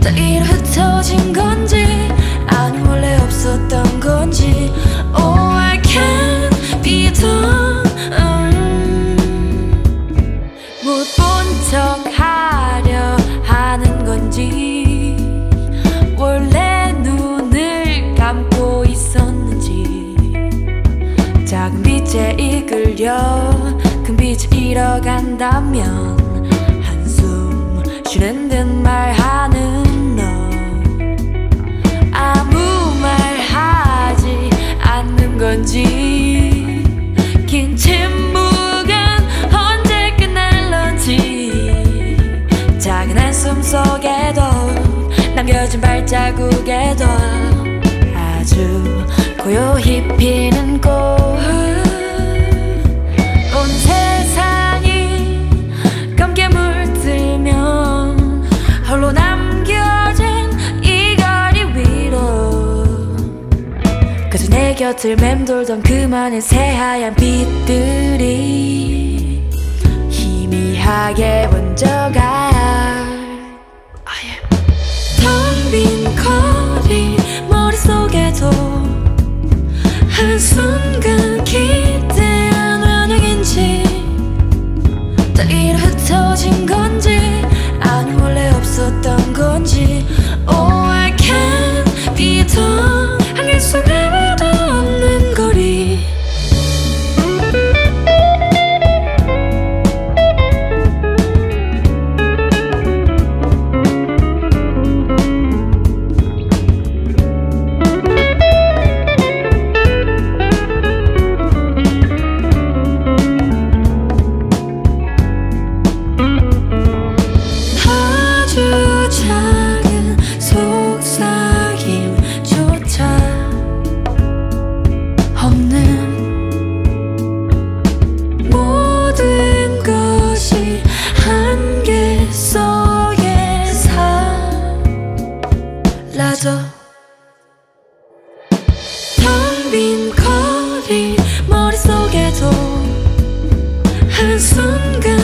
다 흩어진 건지 아니 원래 없었던 건지. Oh I can't be done 음. 못본 척 하려 하는 건지. 원래 눈을 감고 있었는지. 작은 빛에 이끌려 큰 빛을 잃어간다면 한숨 쉬는 듯 말하는 건지 긴 침묵은 언제 끝날런지 작은 한숨 속에도 남겨진 발자국에도 곁을 맴돌던 그만의 새하얀 빛들이 희미하게 번져가 텅 빈 거리 머릿속에도 한순간 사라져 텅빈 거리 머릿속에도 한순간